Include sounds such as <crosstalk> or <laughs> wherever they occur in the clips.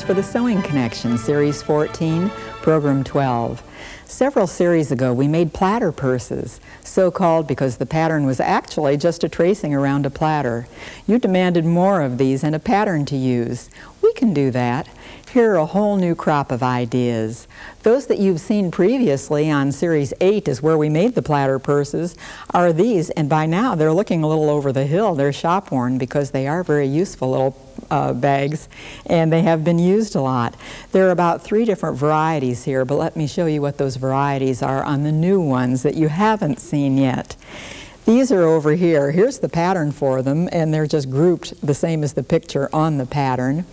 For the Sewing Connection, Series 14, Program 12. Several series ago, we made platter purses, so called because the pattern was actually just a tracing around a platter. You demanded more of these and a pattern to use. We can do that. Here are a whole new crop of ideas. Those that you've seen previously on Series 8 is where we made the platter purses are these, and by now they're looking a little over the hill. They're shop worn because they are very useful little uh, bags, and they have been used a lot. There are about three different varieties here, but let me show you what those varieties are on the new ones that you haven't seen yet. These are over here. Here's the pattern for them, and they're just grouped the same as the picture on the pattern.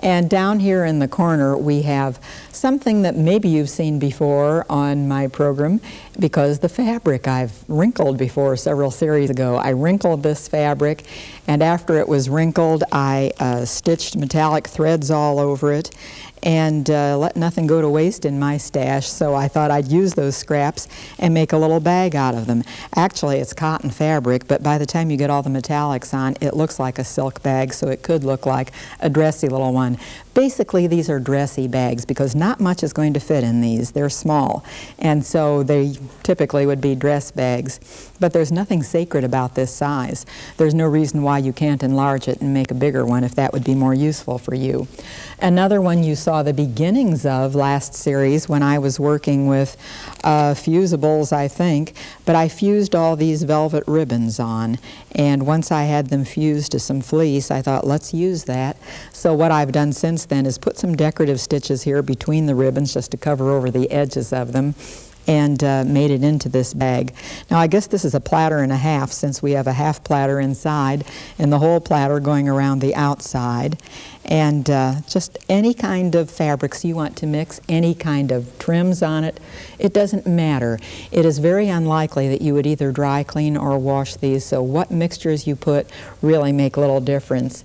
And down here in the corner we have something that maybe you've seen before on my program because the fabric I've wrinkled before several series ago. I wrinkled this fabric and after it was wrinkled I uh, stitched metallic threads all over it and uh, let nothing go to waste in my stash, so I thought I'd use those scraps and make a little bag out of them. Actually, it's cotton fabric, but by the time you get all the metallics on, it looks like a silk bag, so it could look like a dressy little one. Basically, these are dressy bags because not much is going to fit in these. They're small, and so they typically would be dress bags. But there's nothing sacred about this size. There's no reason why you can't enlarge it and make a bigger one if that would be more useful for you. Another one you saw the beginnings of last series when I was working with uh, fusibles, I think, but I fused all these velvet ribbons on. And once I had them fused to some fleece, I thought, let's use that. So what I've done since then is put some decorative stitches here between the ribbons just to cover over the edges of them and uh, made it into this bag. Now I guess this is a platter and a half since we have a half platter inside and the whole platter going around the outside. And uh, just any kind of fabrics you want to mix, any kind of trims on it, it doesn't matter. It is very unlikely that you would either dry clean or wash these, so what mixtures you put really make little difference.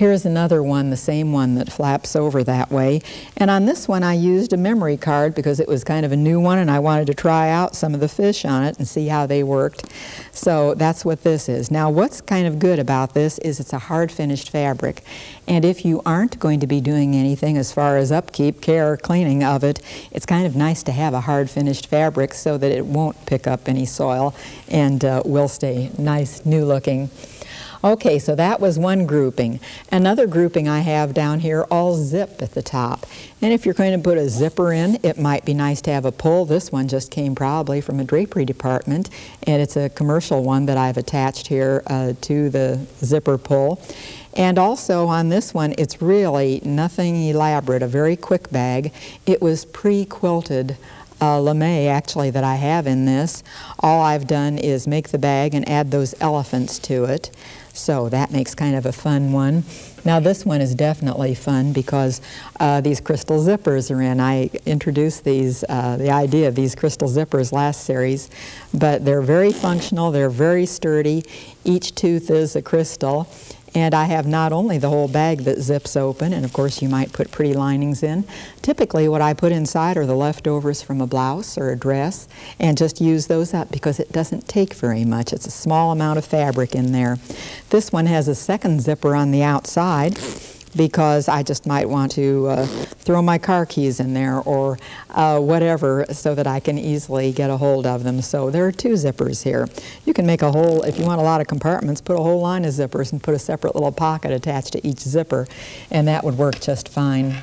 Here's another one, the same one that flaps over that way. And on this one I used a memory card because it was kind of a new one and I wanted to try out some of the fish on it and see how they worked. So that's what this is. Now what's kind of good about this is it's a hard finished fabric. And if you aren't going to be doing anything as far as upkeep, care, or cleaning of it, it's kind of nice to have a hard finished fabric so that it won't pick up any soil and uh, will stay nice, new looking. Okay, so that was one grouping. Another grouping I have down here, all zip at the top. And if you're going to put a zipper in, it might be nice to have a pull. This one just came probably from a drapery department, and it's a commercial one that I've attached here uh, to the zipper pull. And also on this one, it's really nothing elaborate, a very quick bag. It was pre-quilted uh, lame actually that I have in this. All I've done is make the bag and add those elephants to it. So that makes kind of a fun one. Now this one is definitely fun because uh, these crystal zippers are in. I introduced these, uh, the idea of these crystal zippers last series, but they're very functional, they're very sturdy. Each tooth is a crystal and I have not only the whole bag that zips open, and of course you might put pretty linings in. Typically what I put inside are the leftovers from a blouse or a dress, and just use those up because it doesn't take very much. It's a small amount of fabric in there. This one has a second zipper on the outside, because I just might want to uh, throw my car keys in there or uh, whatever so that I can easily get a hold of them. So there are two zippers here. You can make a whole, if you want a lot of compartments, put a whole line of zippers and put a separate little pocket attached to each zipper and that would work just fine.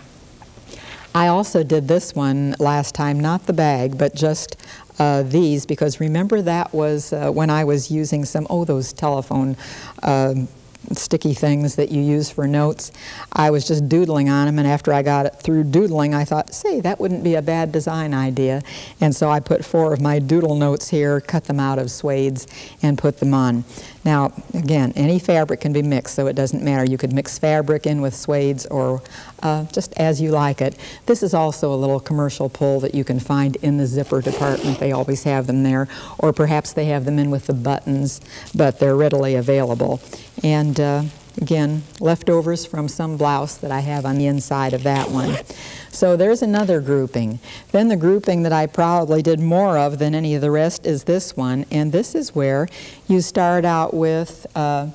I also did this one last time, not the bag, but just uh, these because remember that was uh, when I was using some, oh, those telephone um, sticky things that you use for notes. I was just doodling on them, and after I got it through doodling, I thought, say, that wouldn't be a bad design idea. And so I put four of my doodle notes here, cut them out of suedes, and put them on. Now, again, any fabric can be mixed, so it doesn't matter. You could mix fabric in with suedes or uh, just as you like it. This is also a little commercial pull that you can find in the zipper department. They always have them there. Or perhaps they have them in with the buttons, but they're readily available. And uh, again, leftovers from some blouse that I have on the inside of that one. So there's another grouping. Then the grouping that I probably did more of than any of the rest is this one, and this is where you start out with uh,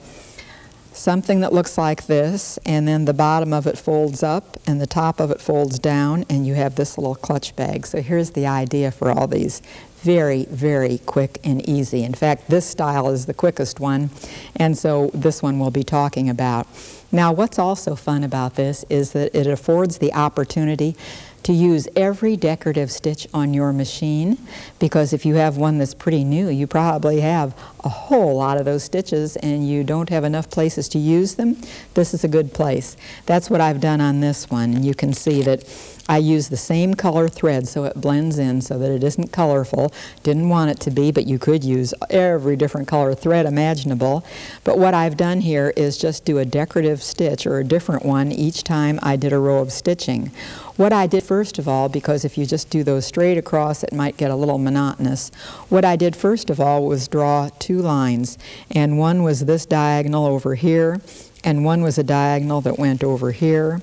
something that looks like this, and then the bottom of it folds up and the top of it folds down, and you have this little clutch bag. So here's the idea for all these. Very, very quick and easy. In fact, this style is the quickest one, and so this one we'll be talking about. Now, what's also fun about this is that it affords the opportunity to use every decorative stitch on your machine because if you have one that's pretty new, you probably have a whole lot of those stitches and you don't have enough places to use them. This is a good place. That's what I've done on this one. You can see that I use the same color thread so it blends in so that it isn't colorful. Didn't want it to be, but you could use every different color thread imaginable. But what I've done here is just do a decorative stitch or a different one each time I did a row of stitching. What I did first of all, because if you just do those straight across, it might get a little monotonous. What I did first of all was draw two lines, and one was this diagonal over here, and one was a diagonal that went over here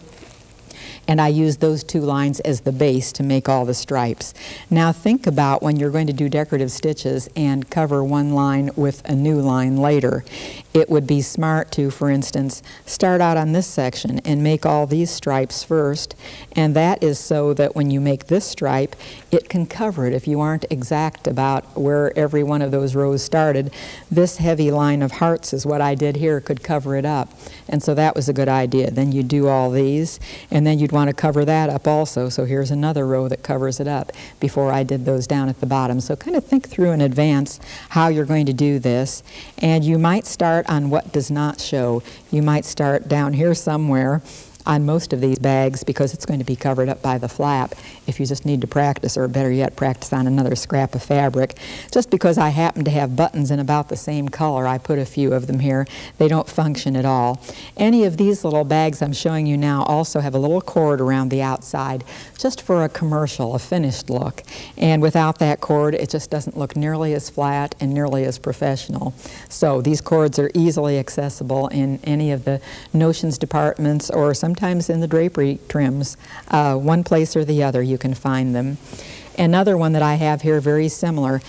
and I use those two lines as the base to make all the stripes. Now think about when you're going to do decorative stitches and cover one line with a new line later. It would be smart to, for instance, start out on this section and make all these stripes first, and that is so that when you make this stripe, it can cover it if you aren't exact about where every one of those rows started. This heavy line of hearts is what I did here, could cover it up, and so that was a good idea. Then you do all these, and then you'd want to cover that up also. So here's another row that covers it up before I did those down at the bottom. So kind of think through in advance how you're going to do this. And you might start on what does not show. You might start down here somewhere on most of these bags because it's going to be covered up by the flap if you just need to practice or better yet practice on another scrap of fabric. Just because I happen to have buttons in about the same color I put a few of them here. They don't function at all. Any of these little bags I'm showing you now also have a little cord around the outside just for a commercial, a finished look. And without that cord it just doesn't look nearly as flat and nearly as professional. So these cords are easily accessible in any of the notions departments or sometimes in the drapery trims. Uh, one place or the other you can find them. Another one that I have here very similar.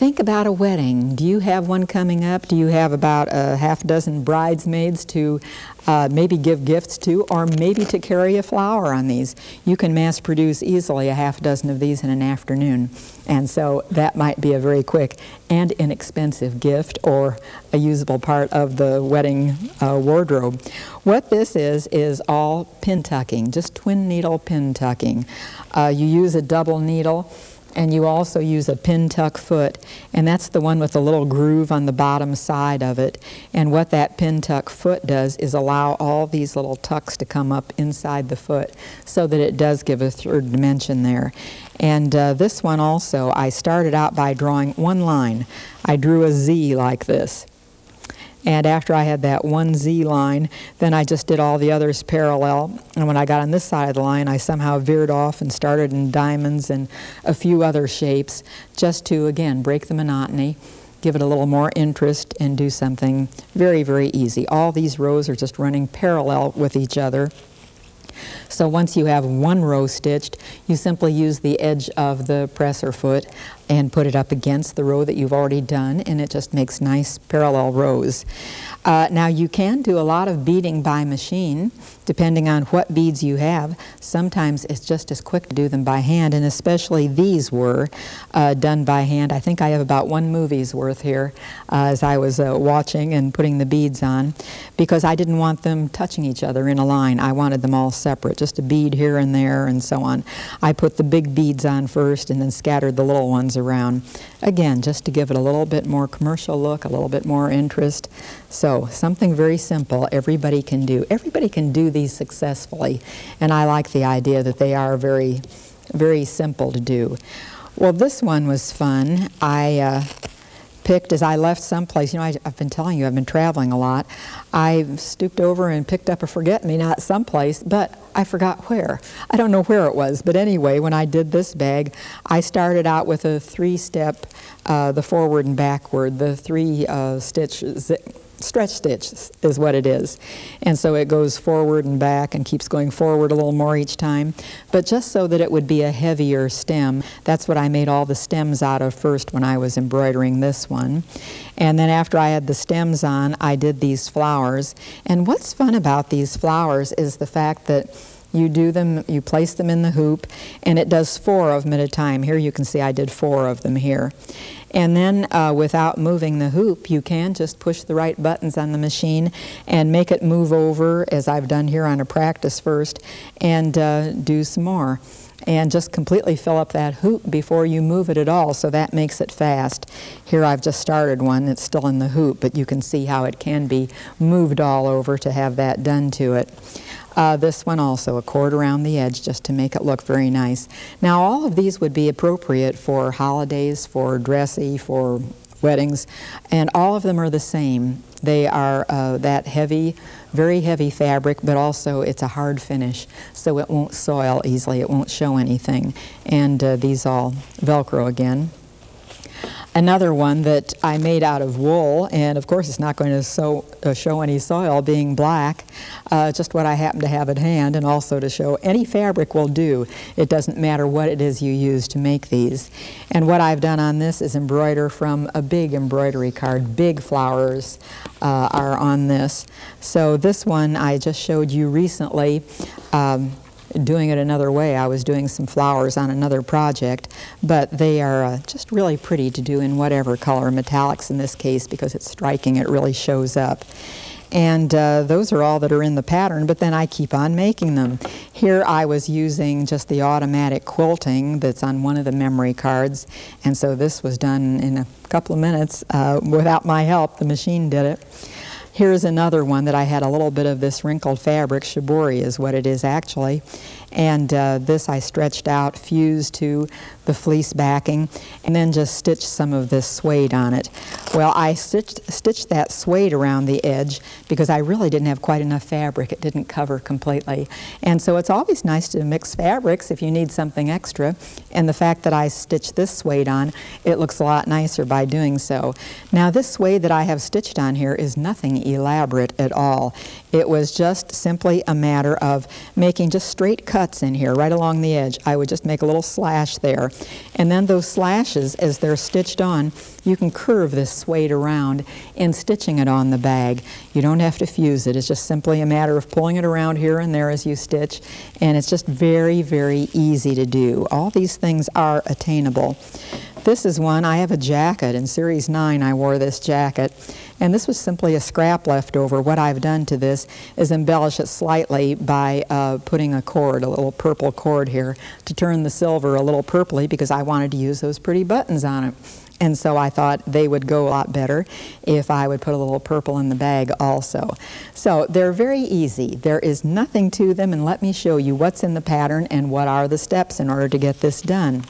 Think about a wedding. Do you have one coming up? Do you have about a half dozen bridesmaids to uh, maybe give gifts to, or maybe to carry a flower on these. You can mass produce easily a half dozen of these in an afternoon. And so that might be a very quick and inexpensive gift or a usable part of the wedding uh, wardrobe. What this is, is all pin tucking, just twin needle pin tucking. Uh, you use a double needle and you also use a pin tuck foot and that's the one with the little groove on the bottom side of it. And what that pin tuck foot does is allow all these little tucks to come up inside the foot so that it does give a third dimension there. And uh, this one also I started out by drawing one line. I drew a Z like this and after I had that one Z line, then I just did all the others parallel. And when I got on this side of the line, I somehow veered off and started in diamonds and a few other shapes just to, again, break the monotony, give it a little more interest, and do something very, very easy. All these rows are just running parallel with each other. So once you have one row stitched, you simply use the edge of the presser foot and put it up against the row that you've already done and it just makes nice parallel rows. Uh, now you can do a lot of beading by machine depending on what beads you have. Sometimes it's just as quick to do them by hand and especially these were uh, done by hand. I think I have about one movie's worth here uh, as I was uh, watching and putting the beads on because I didn't want them touching each other in a line. I wanted them all separate, just a bead here and there and so on. I put the big beads on first and then scattered the little ones around. Again, just to give it a little bit more commercial look, a little bit more interest. So something very simple everybody can do. Everybody can do these successfully, and I like the idea that they are very, very simple to do. Well, this one was fun. I uh, picked as I left someplace. You know, I, have been telling you I've been traveling a lot. I stooped over and picked up a forget-me-not someplace, but I forgot where. I don't know where it was, but anyway, when I did this bag, I started out with a three-step, uh, the forward and backward, the three uh, stitch stretch stitch is what it is. And so it goes forward and back and keeps going forward a little more each time. But just so that it would be a heavier stem, that's what I made all the stems out of first when I was embroidering this one. And then after I had the stems on, I did these flowers. And what's fun about these flowers is the fact that you do them, you place them in the hoop, and it does four of them at a time. Here you can see I did four of them here. And then uh, without moving the hoop, you can just push the right buttons on the machine and make it move over, as I've done here on a practice first, and uh, do some more. And just completely fill up that hoop before you move it at all, so that makes it fast. Here I've just started one, it's still in the hoop, but you can see how it can be moved all over to have that done to it. Uh, this one also, a cord around the edge just to make it look very nice. Now all of these would be appropriate for holidays, for dressy, for weddings, and all of them are the same. They are uh, that heavy, very heavy fabric, but also it's a hard finish, so it won't soil easily, it won't show anything. And uh, these all Velcro again. Another one that I made out of wool, and of course it's not going to so, uh, show any soil being black, uh, just what I happen to have at hand, and also to show any fabric will do. It doesn't matter what it is you use to make these. And what I've done on this is embroider from a big embroidery card. Big flowers uh, are on this. So this one I just showed you recently. Um, doing it another way. I was doing some flowers on another project, but they are uh, just really pretty to do in whatever color, metallics in this case, because it's striking, it really shows up. And uh, those are all that are in the pattern, but then I keep on making them. Here I was using just the automatic quilting that's on one of the memory cards, and so this was done in a couple of minutes uh, without my help. The machine did it. Here's another one that I had a little bit of this wrinkled fabric, shibori is what it is actually, and uh, this I stretched out, fused to the fleece backing, and then just stitched some of this suede on it. Well, I stitched, stitched that suede around the edge because I really didn't have quite enough fabric. It didn't cover completely. And so it's always nice to mix fabrics if you need something extra. And the fact that I stitched this suede on, it looks a lot nicer by doing so. Now this suede that I have stitched on here is nothing elaborate at all. It was just simply a matter of making just straight cuts in here, right along the edge. I would just make a little slash there. And then those slashes, as they're stitched on, you can curve this suede around in stitching it on the bag. You don't have to fuse it. It's just simply a matter of pulling it around here and there as you stitch. And it's just very, very easy to do. All these things are attainable. This is one, I have a jacket. In Series 9, I wore this jacket. And this was simply a scrap left over. What I've done to this is embellish it slightly by uh, putting a cord, a little purple cord here, to turn the silver a little purpley because I wanted to use those pretty buttons on it. And so I thought they would go a lot better if I would put a little purple in the bag also. So they're very easy. There is nothing to them, and let me show you what's in the pattern and what are the steps in order to get this done.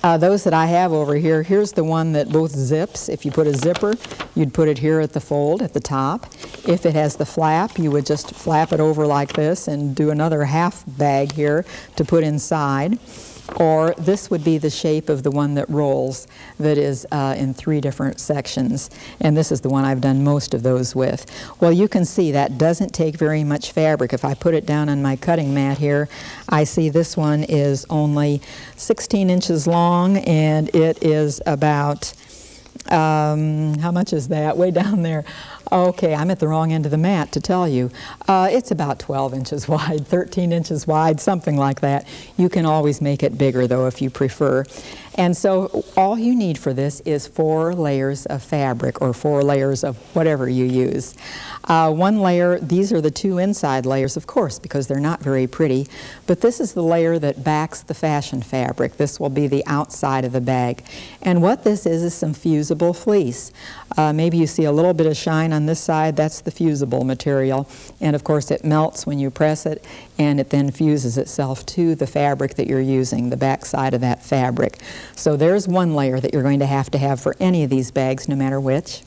Uh, those that I have over here, here's the one that both zips. If you put a zipper, you'd put it here at the fold at the top. If it has the flap, you would just flap it over like this and do another half bag here to put inside or this would be the shape of the one that rolls that is uh, in three different sections and this is the one I've done most of those with. Well you can see that doesn't take very much fabric. If I put it down on my cutting mat here I see this one is only 16 inches long and it is about um, how much is that? Way down there. Okay, I'm at the wrong end of the mat to tell you. Uh, it's about 12 inches <laughs> wide, 13 inches wide, something like that. You can always make it bigger though if you prefer. And so all you need for this is four layers of fabric or four layers of whatever you use. Uh, one layer, these are the two inside layers, of course, because they're not very pretty, but this is the layer that backs the fashion fabric. This will be the outside of the bag. And what this is is some fusible fleece. Uh, maybe you see a little bit of shine on this side, that's the fusible material. And of course it melts when you press it, and it then fuses itself to the fabric that you're using, the back side of that fabric. So there's one layer that you're going to have to have for any of these bags, no matter which.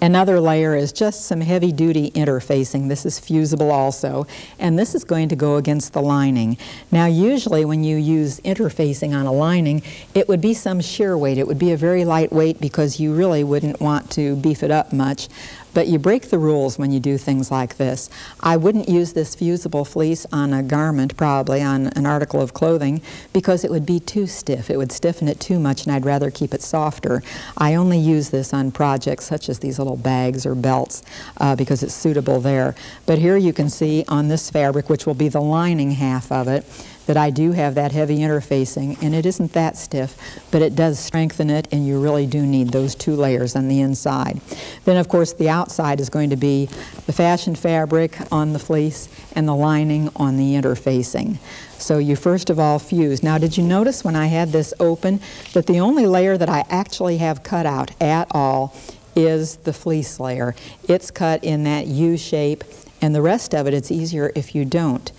Another layer is just some heavy-duty interfacing. This is fusible also, and this is going to go against the lining. Now, usually when you use interfacing on a lining, it would be some sheer weight. It would be a very light weight because you really wouldn't want to beef it up much. But you break the rules when you do things like this. I wouldn't use this fusible fleece on a garment, probably, on an article of clothing, because it would be too stiff. It would stiffen it too much, and I'd rather keep it softer. I only use this on projects such as these little bags or belts uh, because it's suitable there. But here you can see on this fabric, which will be the lining half of it, that I do have that heavy interfacing, and it isn't that stiff, but it does strengthen it, and you really do need those two layers on the inside. Then, of course, the outside is going to be the fashion fabric on the fleece and the lining on the interfacing. So you first of all fuse. Now, did you notice when I had this open that the only layer that I actually have cut out at all is the fleece layer. It's cut in that U shape, and the rest of it, it's easier if you don't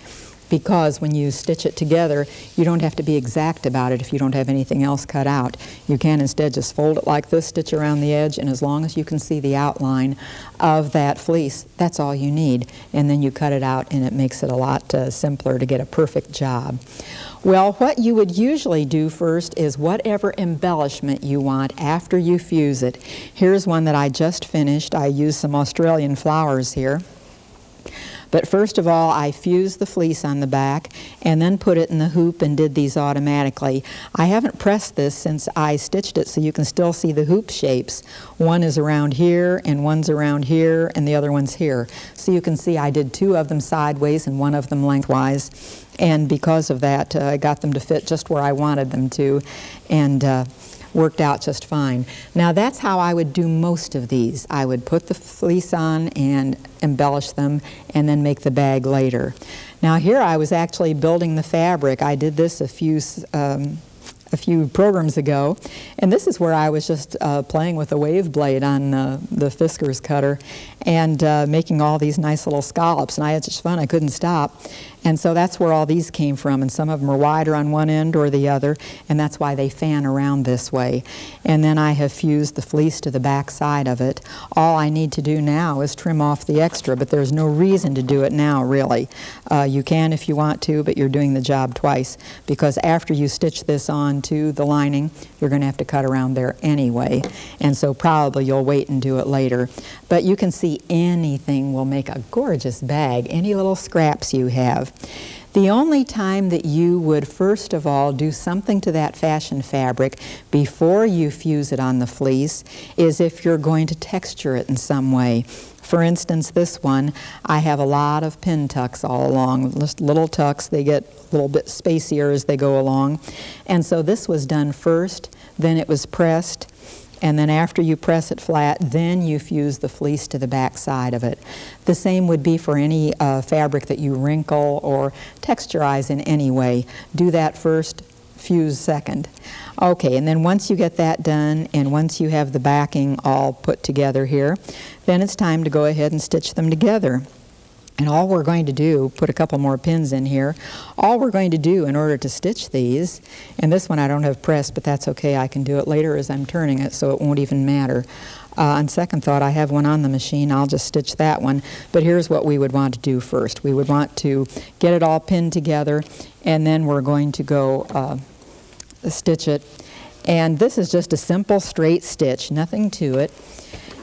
because when you stitch it together, you don't have to be exact about it if you don't have anything else cut out. You can instead just fold it like this, stitch around the edge, and as long as you can see the outline of that fleece, that's all you need. And then you cut it out and it makes it a lot uh, simpler to get a perfect job. Well, what you would usually do first is whatever embellishment you want after you fuse it. Here's one that I just finished. I used some Australian flowers here. But first of all, I fused the fleece on the back and then put it in the hoop and did these automatically. I haven't pressed this since I stitched it so you can still see the hoop shapes. One is around here and one's around here and the other one's here. So you can see I did two of them sideways and one of them lengthwise. And because of that, uh, I got them to fit just where I wanted them to. And uh, worked out just fine. Now that's how I would do most of these. I would put the fleece on and embellish them and then make the bag later. Now here I was actually building the fabric. I did this a few um, a few programs ago, and this is where I was just uh, playing with a wave blade on uh, the Fiskars cutter and uh, making all these nice little scallops, and I had such fun I couldn't stop. And so that's where all these came from, and some of them are wider on one end or the other, and that's why they fan around this way. And then I have fused the fleece to the back side of it. All I need to do now is trim off the extra, but there's no reason to do it now, really. Uh, you can if you want to, but you're doing the job twice, because after you stitch this on to the lining, you're going to have to cut around there anyway, and so probably you'll wait and do it later. But you can see anything will make a gorgeous bag, any little scraps you have. The only time that you would first of all do something to that fashion fabric before you fuse it on the fleece is if you're going to texture it in some way. For instance, this one, I have a lot of pin tucks all along, just little tucks. They get a little bit spacier as they go along. And so this was done first, then it was pressed, and then after you press it flat, then you fuse the fleece to the back side of it. The same would be for any uh, fabric that you wrinkle or texturize in any way. Do that first, fuse second. Okay, and then once you get that done and once you have the backing all put together here, then it's time to go ahead and stitch them together. And all we're going to do, put a couple more pins in here, all we're going to do in order to stitch these, and this one I don't have pressed, but that's okay, I can do it later as I'm turning it, so it won't even matter. Uh, on second thought, I have one on the machine, I'll just stitch that one. But here's what we would want to do first. We would want to get it all pinned together, and then we're going to go uh, stitch it. And this is just a simple straight stitch, nothing to it.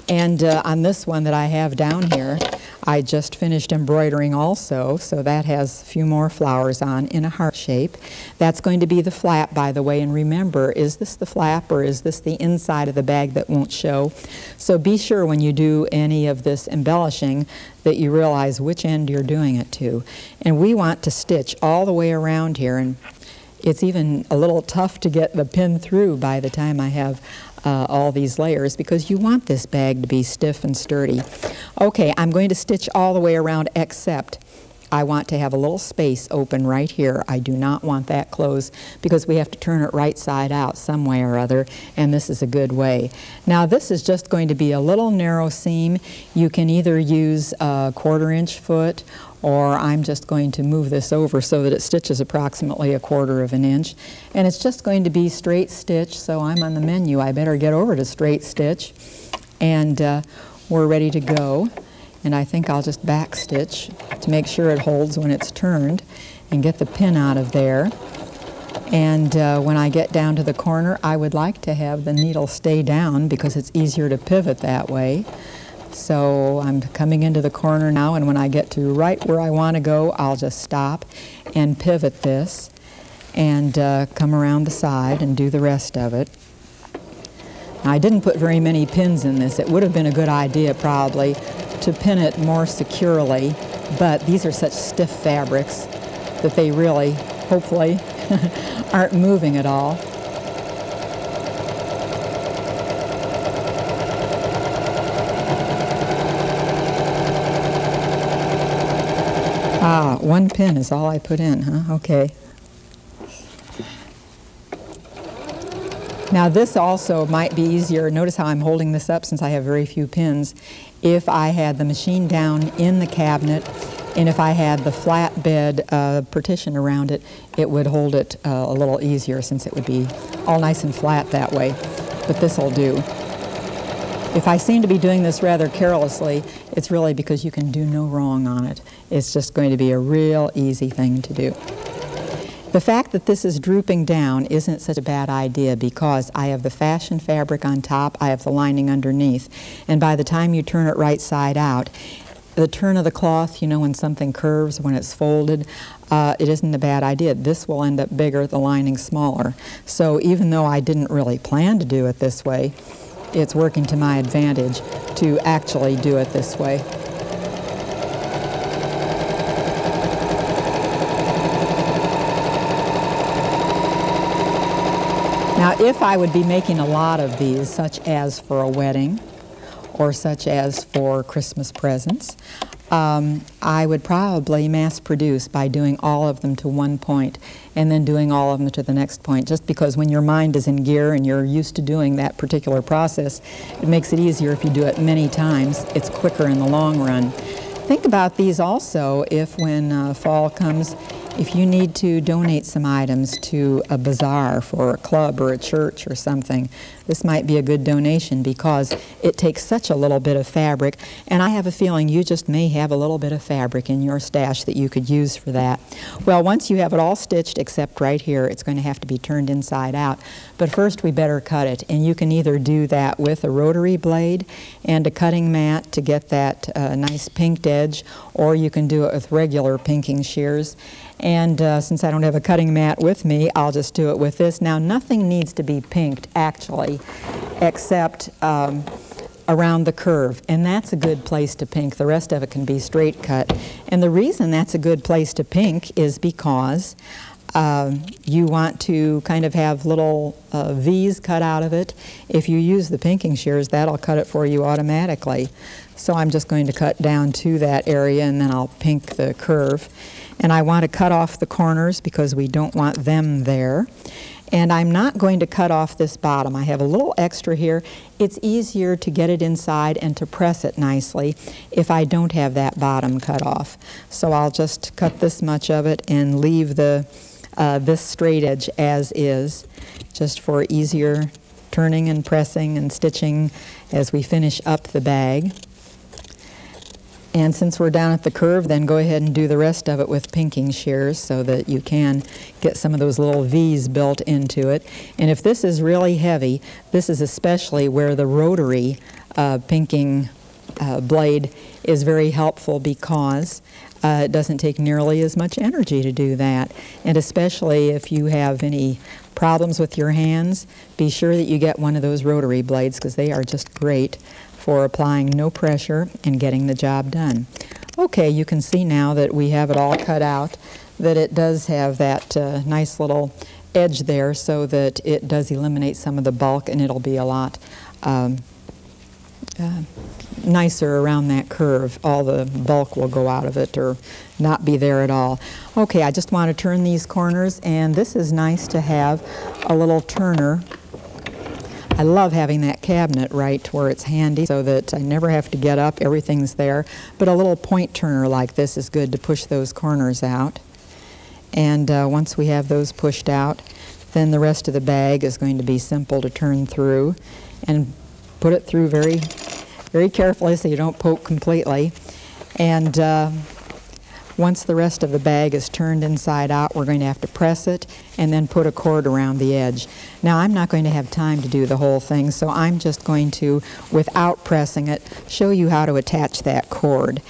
And uh, on this one that I have down here, I just finished embroidering also, so that has a few more flowers on in a heart shape. That's going to be the flap, by the way, and remember, is this the flap or is this the inside of the bag that won't show? So be sure when you do any of this embellishing that you realize which end you're doing it to. And we want to stitch all the way around here, and it's even a little tough to get the pin through by the time I have uh, all these layers because you want this bag to be stiff and sturdy. Okay, I'm going to stitch all the way around except I want to have a little space open right here. I do not want that closed because we have to turn it right side out some way or other, and this is a good way. Now this is just going to be a little narrow seam. You can either use a quarter inch foot or I'm just going to move this over so that it stitches approximately a quarter of an inch. And it's just going to be straight stitch, so I'm on the menu. I better get over to straight stitch. And uh, we're ready to go. And I think I'll just back stitch to make sure it holds when it's turned and get the pin out of there. And uh, when I get down to the corner, I would like to have the needle stay down because it's easier to pivot that way. So I'm coming into the corner now, and when I get to right where I want to go, I'll just stop and pivot this and uh, come around the side and do the rest of it. Now, I didn't put very many pins in this. It would have been a good idea probably to pin it more securely, but these are such stiff fabrics that they really, hopefully, <laughs> aren't moving at all. Ah, one pin is all I put in, huh? Okay. Now this also might be easier, notice how I'm holding this up since I have very few pins, if I had the machine down in the cabinet and if I had the flatbed uh, partition around it, it would hold it uh, a little easier since it would be all nice and flat that way. But this will do. If I seem to be doing this rather carelessly, it's really because you can do no wrong on it. It's just going to be a real easy thing to do. The fact that this is drooping down isn't such a bad idea because I have the fashion fabric on top, I have the lining underneath, and by the time you turn it right side out, the turn of the cloth, you know, when something curves, when it's folded, uh, it isn't a bad idea. This will end up bigger, the lining smaller. So even though I didn't really plan to do it this way, it's working to my advantage to actually do it this way. Now, if I would be making a lot of these, such as for a wedding or such as for Christmas presents, um, I would probably mass produce by doing all of them to one point and then doing all of them to the next point. Just because when your mind is in gear and you're used to doing that particular process, it makes it easier if you do it many times. It's quicker in the long run. Think about these also if when uh, fall comes if you need to donate some items to a bazaar for a club or a church or something, this might be a good donation because it takes such a little bit of fabric, and I have a feeling you just may have a little bit of fabric in your stash that you could use for that. Well, once you have it all stitched, except right here, it's going to have to be turned inside out. But first, we better cut it, and you can either do that with a rotary blade and a cutting mat to get that uh, nice pinked edge, or you can do it with regular pinking shears. And uh, since I don't have a cutting mat with me, I'll just do it with this. Now, nothing needs to be pinked, actually, except um, around the curve. And that's a good place to pink. The rest of it can be straight cut. And the reason that's a good place to pink is because um, you want to kind of have little uh, V's cut out of it. If you use the pinking shears, that'll cut it for you automatically. So I'm just going to cut down to that area and then I'll pink the curve. And I want to cut off the corners because we don't want them there. And I'm not going to cut off this bottom. I have a little extra here. It's easier to get it inside and to press it nicely if I don't have that bottom cut off. So I'll just cut this much of it and leave the uh, this straight edge as is, just for easier turning and pressing and stitching as we finish up the bag. And since we're down at the curve, then go ahead and do the rest of it with pinking shears so that you can get some of those little V's built into it. And if this is really heavy, this is especially where the rotary uh, pinking uh, blade is very helpful because uh, it doesn't take nearly as much energy to do that. And especially if you have any problems with your hands, be sure that you get one of those rotary blades because they are just great for applying no pressure and getting the job done. Okay, you can see now that we have it all cut out, that it does have that uh, nice little edge there so that it does eliminate some of the bulk and it'll be a lot um, uh, nicer around that curve. All the bulk will go out of it or not be there at all. Okay, I just want to turn these corners and this is nice to have a little turner I love having that cabinet right where it's handy so that I never have to get up, everything's there. But a little point turner like this is good to push those corners out. And uh, once we have those pushed out, then the rest of the bag is going to be simple to turn through and put it through very very carefully so you don't poke completely. And uh, once the rest of the bag is turned inside out, we're going to have to press it and then put a cord around the edge. Now, I'm not going to have time to do the whole thing, so I'm just going to, without pressing it, show you how to attach that cord.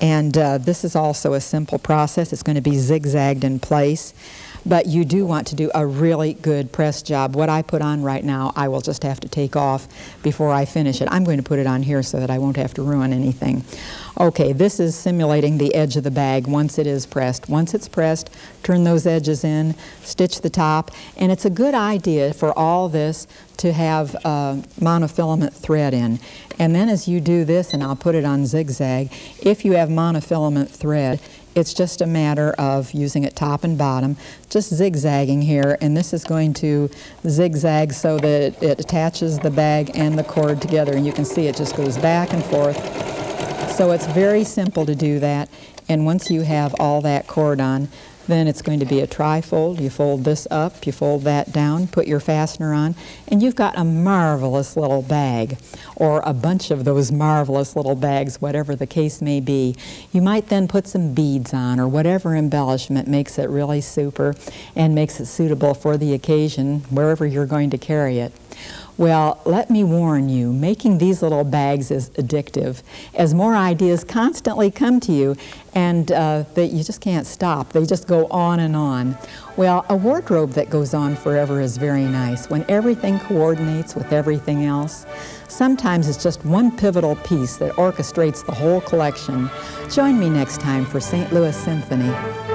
And uh, this is also a simple process. It's going to be zigzagged in place but you do want to do a really good press job. What I put on right now, I will just have to take off before I finish it. I'm going to put it on here so that I won't have to ruin anything. Okay, this is simulating the edge of the bag once it is pressed. Once it's pressed, turn those edges in, stitch the top, and it's a good idea for all this to have uh, monofilament thread in. And then as you do this, and I'll put it on zigzag, if you have monofilament thread, it's just a matter of using it top and bottom, just zigzagging here, and this is going to zigzag so that it attaches the bag and the cord together, and you can see it just goes back and forth. So it's very simple to do that, and once you have all that cord on, then it's going to be a trifold. You fold this up, you fold that down, put your fastener on, and you've got a marvelous little bag, or a bunch of those marvelous little bags, whatever the case may be. You might then put some beads on, or whatever embellishment makes it really super and makes it suitable for the occasion, wherever you're going to carry it. Well, let me warn you, making these little bags is addictive as more ideas constantly come to you and uh, that you just can't stop. They just go on and on. Well, a wardrobe that goes on forever is very nice when everything coordinates with everything else. Sometimes it's just one pivotal piece that orchestrates the whole collection. Join me next time for St. Louis Symphony.